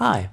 Hi.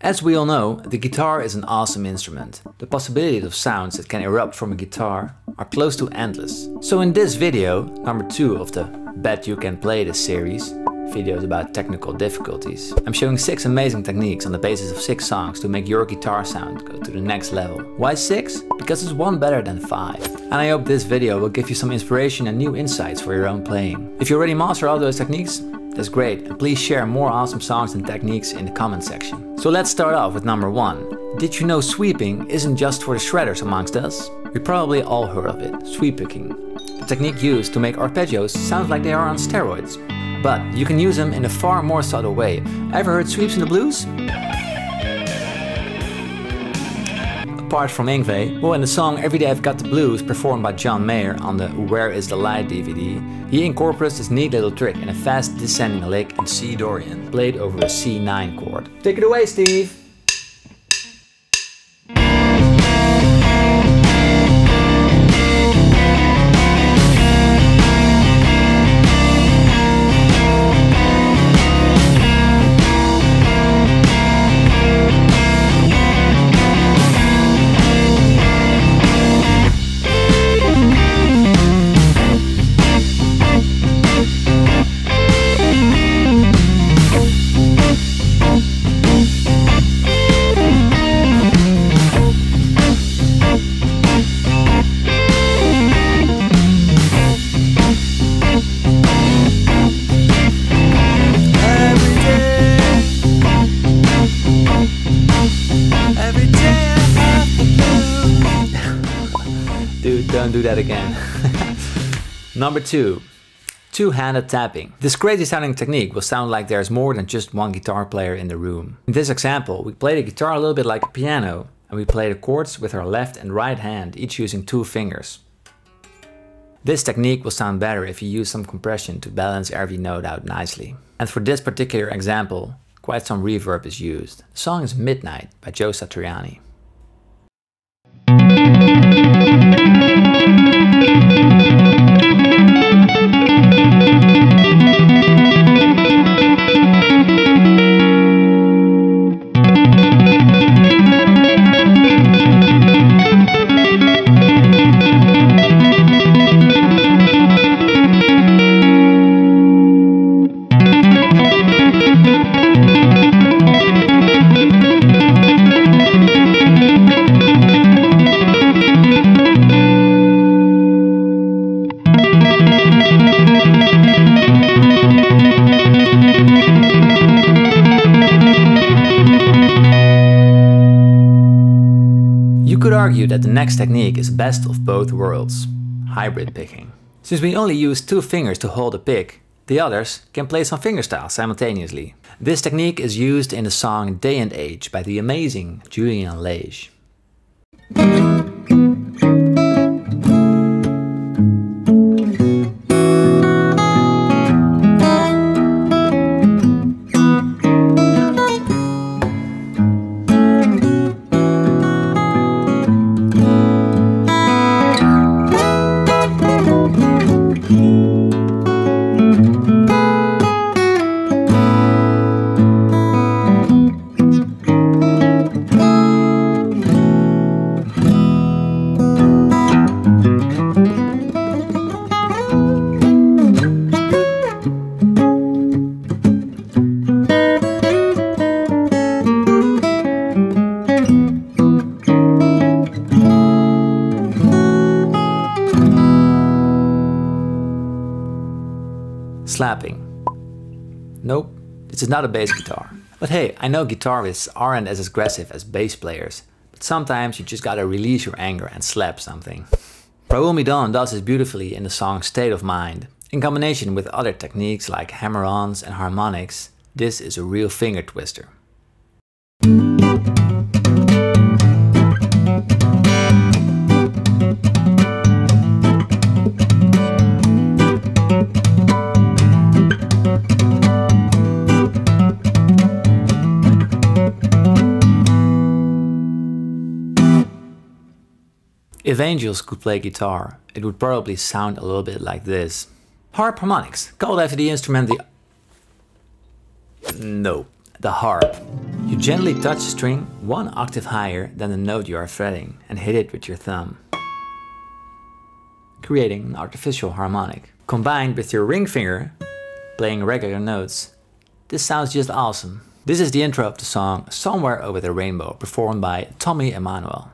As we all know, the guitar is an awesome instrument. The possibilities of sounds that can erupt from a guitar are close to endless. So in this video, number 2 of the Bet You Can Play This series, videos about technical difficulties, I'm showing 6 amazing techniques on the basis of 6 songs to make your guitar sound go to the next level. Why 6? Because it's one better than 5. And I hope this video will give you some inspiration and new insights for your own playing. If you already master all those techniques, that's great, and please share more awesome songs and techniques in the comment section. So let's start off with number 1. Did you know sweeping isn't just for the shredders amongst us? We probably all heard of it, sweep picking. The technique used to make arpeggios sounds like they are on steroids. But you can use them in a far more subtle way. Ever heard sweeps in the blues? Apart from Yngwie, well in the song Every Day I've Got the Blues performed by John Mayer on the Where Is the Light DVD, he incorporates this neat little trick in a fast descending lick in C Dorian, played over a C9 chord. Take it away Steve! Do that mm-hmm. again. Number two, two-handed tapping. This crazy sounding technique will sound like there's more than just one guitar player in the room. In this example, we play the guitar a little bit like a piano, and we play the chords with our left and right hand, each using two fingers. This technique will sound better if you use some compression to balance every note out nicely. And for this particular example, quite some reverb is used. The song is Midnight by Joe Satriani. Argue that the next technique is best of both worlds, hybrid picking. Since we only use two fingers to hold a pick, the others can play some fingerstyle simultaneously. This technique is used in the song Day and Age by the amazing Julian Lage. Slapping. Nope, this is not a bass guitar. But hey, I know guitarists aren't as aggressive as bass players, but sometimes you just gotta release your anger and slap something. Raul Midon does this beautifully in the song State of Mind. In combination with other techniques like hammer-ons and harmonics, this is a real finger twister. If angels could play guitar, it would probably sound a little bit like this. Harp harmonics, called after the instrument the... No, the harp. You gently touch a string one octave higher than the note you are fretting and hit it with your thumb, creating an artificial harmonic. Combined with your ring finger, playing regular notes, this sounds just awesome. This is the intro of the song Somewhere Over the Rainbow performed by Tommy Emmanuel.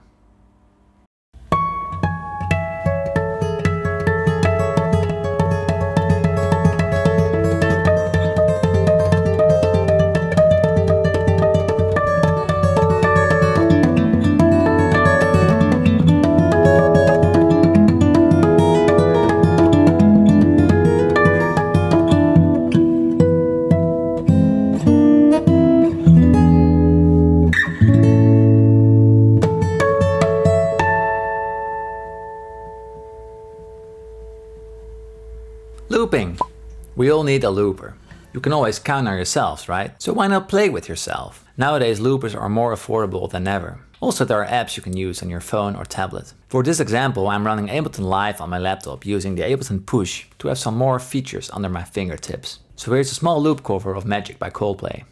We all need a looper. You can always count on yourselves, right? So why not play with yourself? Nowadays loopers are more affordable than ever. Also there are apps you can use on your phone or tablet. For this example I'm running Ableton Live on my laptop using the Ableton Push to have some more features under my fingertips. So here's a small loop cover of Magic by Coldplay.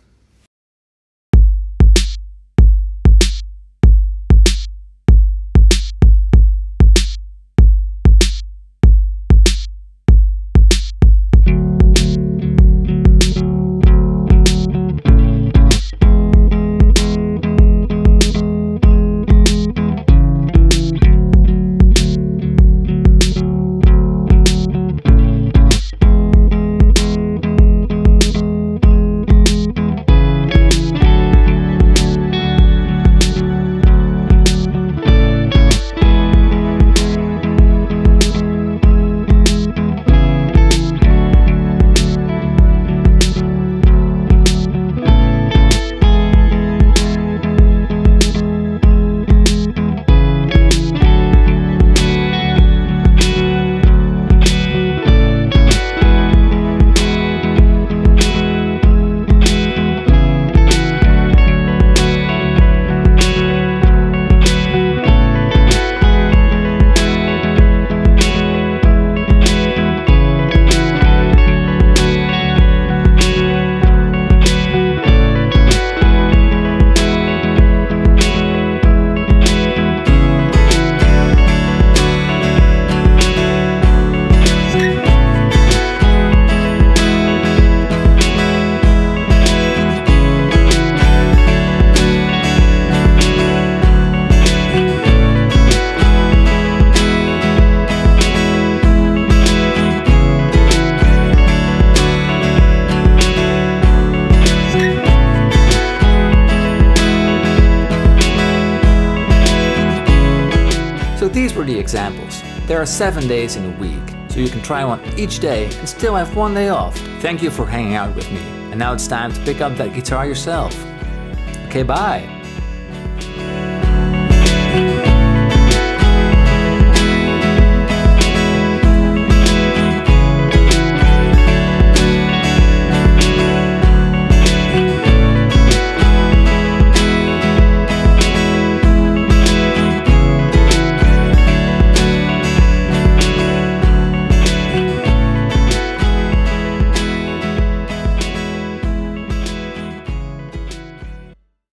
So these were the examples. There are 7 days in a week, so you can try one each day and still have one day off. Thank you for hanging out with me. And now it's time to pick up that guitar yourself. Okay, bye!